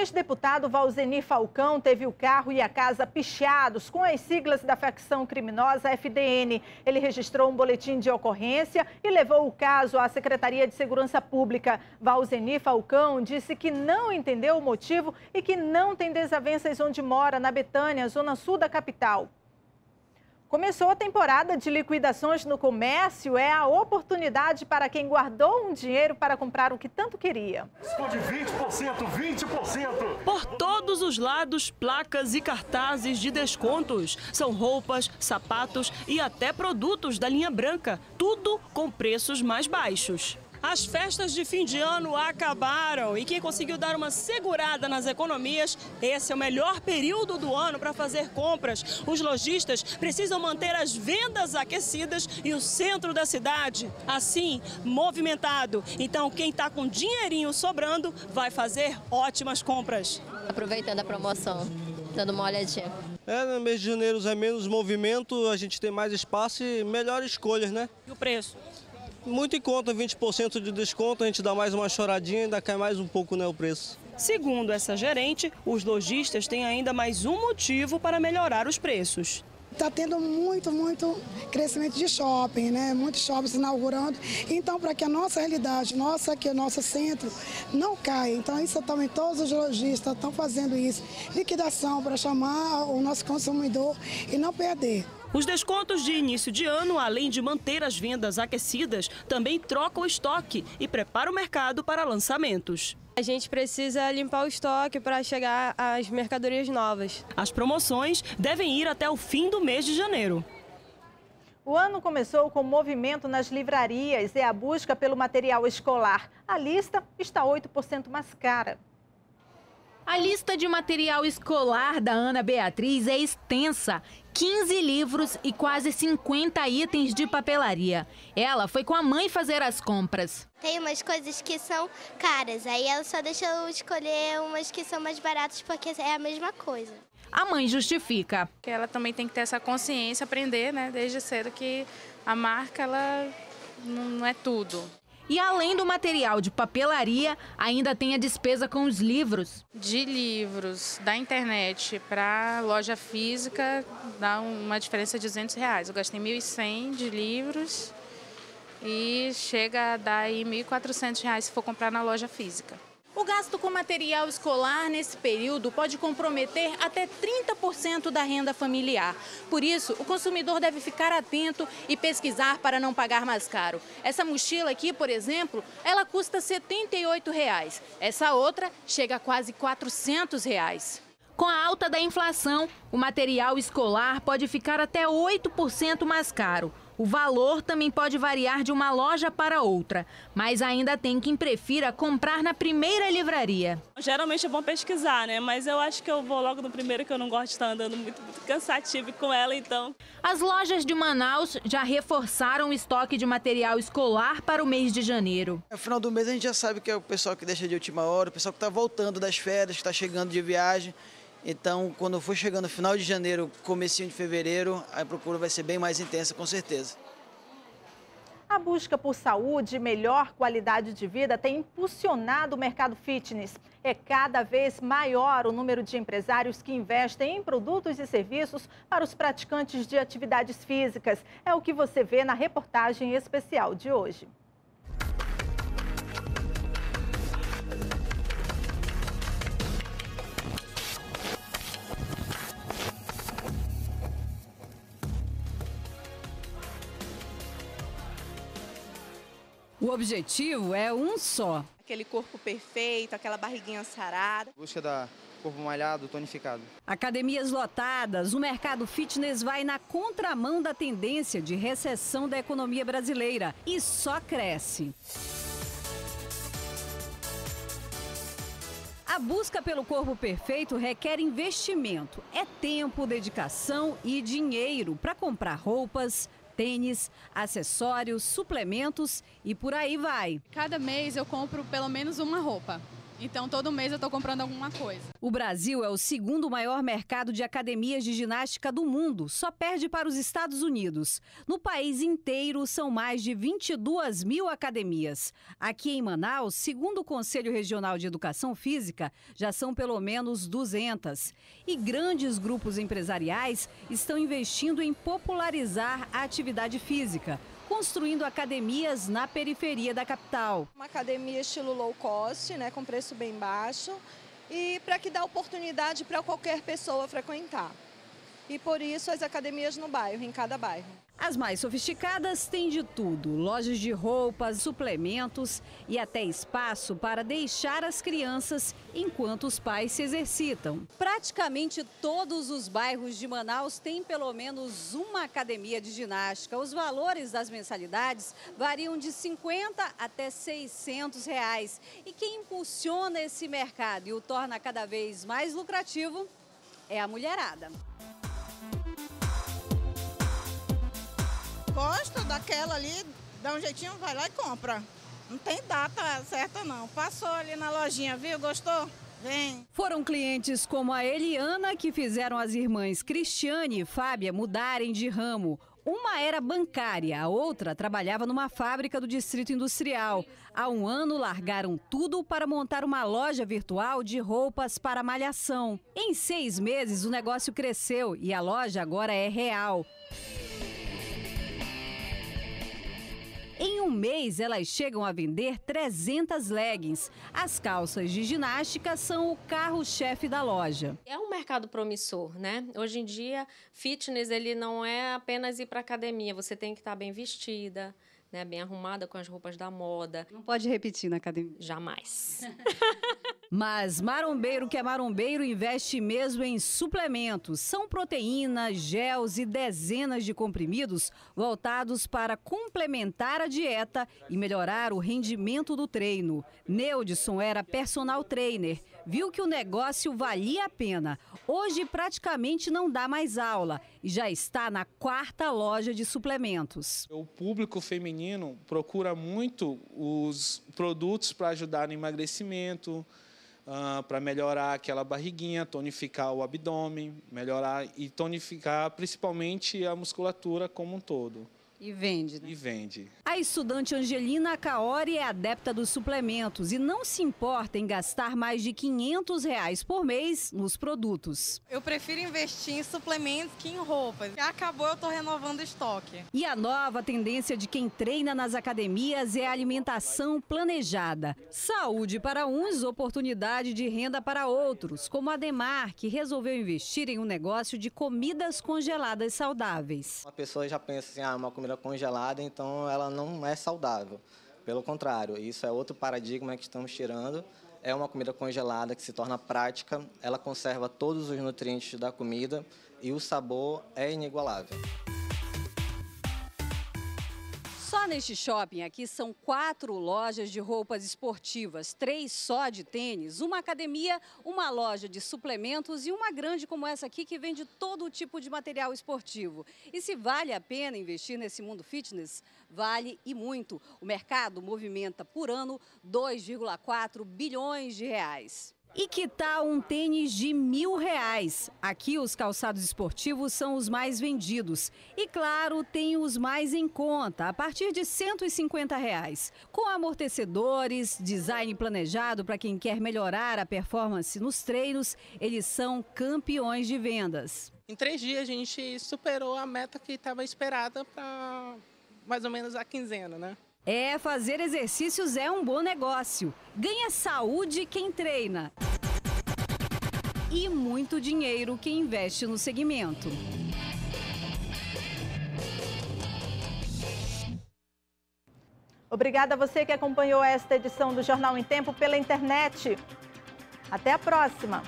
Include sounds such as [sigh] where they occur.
ex-deputado Valzeni Falcão teve o carro e a casa pichados com as siglas da facção criminosa FDN. Ele registrou um boletim de ocorrência e levou o caso à Secretaria de Segurança Pública. Valzeni Falcão disse que não entendeu o motivo e que não tem desavenças onde mora, na Betânia, zona sul da capital. Começou a temporada de liquidações no comércio. É a oportunidade para quem guardou um dinheiro para comprar o que tanto queria. Desconto de 20%, 20%. Por todos os lados, placas e cartazes de descontos. São roupas, sapatos e até produtos da linha branca. Tudo com preços mais baixos. As festas de fim de ano acabaram e quem conseguiu dar uma segurada nas economias, esse é o melhor período do ano para fazer compras. Os lojistas precisam manter as vendas aquecidas e o centro da cidade, assim, movimentado. Então, quem está com dinheirinho sobrando vai fazer ótimas compras. Aproveitando a promoção, dando uma olhadinha. É, no mês de janeiro é menos movimento, a gente tem mais espaço e melhores escolhas, né? E o preço? Muito em conta, 20% de desconto, a gente dá mais uma choradinha e ainda cai mais um pouco né, o preço. Segundo essa gerente, os lojistas têm ainda mais um motivo para melhorar os preços. Está tendo muito, muito crescimento de shopping, né? Muitos shoppings inaugurando. Então, para que a nossa realidade, nossa, que o nosso centro não caia. Então, isso também todos os lojistas estão fazendo isso. Liquidação para chamar o nosso consumidor e não perder. Os descontos de início de ano, além de manter as vendas aquecidas, também trocam o estoque e prepara o mercado para lançamentos. A gente precisa limpar o estoque para chegar às mercadorias novas. As promoções devem ir até o fim do mês de janeiro. O ano começou com movimento nas livrarias e a busca pelo material escolar. A lista está 8% mais cara. A lista de material escolar da Ana Beatriz é extensa. 15 livros e quase 50 itens de papelaria. Ela foi com a mãe fazer as compras. Tem umas coisas que são caras, aí ela só deixa eu escolher umas que são mais baratas porque é a mesma coisa. A mãe justifica. Que ela também tem que ter essa consciência, aprender, né, desde cedo que a marca ela não é tudo. E além do material de papelaria, ainda tem a despesa com os livros. De livros da internet para loja física dá uma diferença de 200 reais. Eu gastei 1.100 de livros e chega a dar aí 1.400 reais se for comprar na loja física. O gasto com material escolar nesse período pode comprometer até 30% da renda familiar. Por isso, o consumidor deve ficar atento e pesquisar para não pagar mais caro. Essa mochila aqui, por exemplo, ela custa 78 reais. Essa outra chega a quase 400 reais. Com a alta da inflação, o material escolar pode ficar até 8% mais caro. O valor também pode variar de uma loja para outra, mas ainda tem quem prefira comprar na primeira livraria. Geralmente é bom pesquisar, né? Mas eu acho que eu vou logo no primeiro, que eu não gosto de estar andando muito, muito cansativo com ela, então. As lojas de Manaus já reforçaram o estoque de material escolar para o mês de janeiro. No final do mês a gente já sabe que é o pessoal que deixa de última hora, o pessoal que está voltando das férias, que está chegando de viagem. Então, quando for chegando no final de janeiro, comecinho de fevereiro, a procura vai ser bem mais intensa, com certeza. A busca por saúde e melhor qualidade de vida tem impulsionado o mercado fitness. É cada vez maior o número de empresários que investem em produtos e serviços para os praticantes de atividades físicas. É o que você vê na reportagem especial de hoje. O objetivo é um só. Aquele corpo perfeito, aquela barriguinha sarada. Busca da corpo malhado, tonificado. Academias lotadas, o mercado fitness vai na contramão da tendência de recessão da economia brasileira e só cresce. A busca pelo corpo perfeito requer investimento. É tempo, dedicação e dinheiro para comprar roupas, tênis, acessórios, suplementos e por aí vai. Cada mês eu compro pelo menos uma roupa. Então todo mês eu estou comprando alguma coisa. O Brasil é o segundo maior mercado de academias de ginástica do mundo, só perde para os Estados Unidos. No país inteiro são mais de 22 mil academias. Aqui em Manaus, segundo o Conselho Regional de Educação Física, já são pelo menos 200. E grandes grupos empresariais estão investindo em popularizar a atividade física construindo academias na periferia da capital. Uma academia estilo low cost, né, com preço bem baixo, e para que dá oportunidade para qualquer pessoa frequentar. E por isso as academias no bairro, em cada bairro. As mais sofisticadas têm de tudo: lojas de roupas, suplementos e até espaço para deixar as crianças enquanto os pais se exercitam. Praticamente todos os bairros de Manaus têm pelo menos uma academia de ginástica. Os valores das mensalidades variam de 50 até 600 reais. E quem impulsiona esse mercado e o torna cada vez mais lucrativo é a mulherada. Gosta daquela ali, dá um jeitinho, vai lá e compra. Não tem data certa não. Passou ali na lojinha, viu? Gostou? Vem. Foram clientes como a Eliana que fizeram as irmãs Cristiane e Fábia mudarem de ramo. Uma era bancária, a outra trabalhava numa fábrica do Distrito Industrial. Há um ano largaram tudo para montar uma loja virtual de roupas para malhação. Em seis meses o negócio cresceu e a loja agora é real. Um mês, elas chegam a vender 300 leggings. As calças de ginástica são o carro-chefe da loja. É um mercado promissor, né? Hoje em dia, fitness ele não é apenas ir para academia, você tem que estar bem vestida, né, bem arrumada com as roupas da moda. Não pode repetir na academia. Jamais. [laughs] Mas marombeiro que é marombeiro investe mesmo em suplementos. São proteínas, gels e dezenas de comprimidos voltados para complementar a dieta e melhorar o rendimento do treino. Neudson era personal trainer viu que o negócio valia a pena. Hoje praticamente não dá mais aula e já está na quarta loja de suplementos. O público feminino procura muito os produtos para ajudar no emagrecimento, uh, para melhorar aquela barriguinha, tonificar o abdômen, melhorar e tonificar principalmente a musculatura como um todo. E vende, né? E vende. A estudante Angelina Caori é adepta dos suplementos e não se importa em gastar mais de 500 reais por mês nos produtos. Eu prefiro investir em suplementos que em roupas. Acabou, eu estou renovando o estoque. E a nova tendência de quem treina nas academias é a alimentação planejada. Saúde para uns, oportunidade de renda para outros, como a Demar, que resolveu investir em um negócio de comidas congeladas saudáveis. A pessoa já pensa assim, ah, uma comida congelada, então ela não é saudável. Pelo contrário, isso é outro paradigma que estamos tirando. É uma comida congelada que se torna prática, ela conserva todos os nutrientes da comida e o sabor é inigualável. Só neste shopping aqui são quatro lojas de roupas esportivas, três só de tênis, uma academia, uma loja de suplementos e uma grande como essa aqui que vende todo tipo de material esportivo. E se vale a pena investir nesse mundo fitness? Vale e muito. O mercado movimenta por ano 2,4 bilhões de reais. E que tal um tênis de mil reais? Aqui os calçados esportivos são os mais vendidos. E claro, tem os mais em conta, a partir de 150 reais. Com amortecedores, design planejado para quem quer melhorar a performance nos treinos, eles são campeões de vendas. Em três dias a gente superou a meta que estava esperada para mais ou menos a quinzena, né? É, fazer exercícios é um bom negócio. Ganha saúde quem treina. E muito dinheiro quem investe no segmento. Obrigada a você que acompanhou esta edição do Jornal em Tempo pela internet. Até a próxima!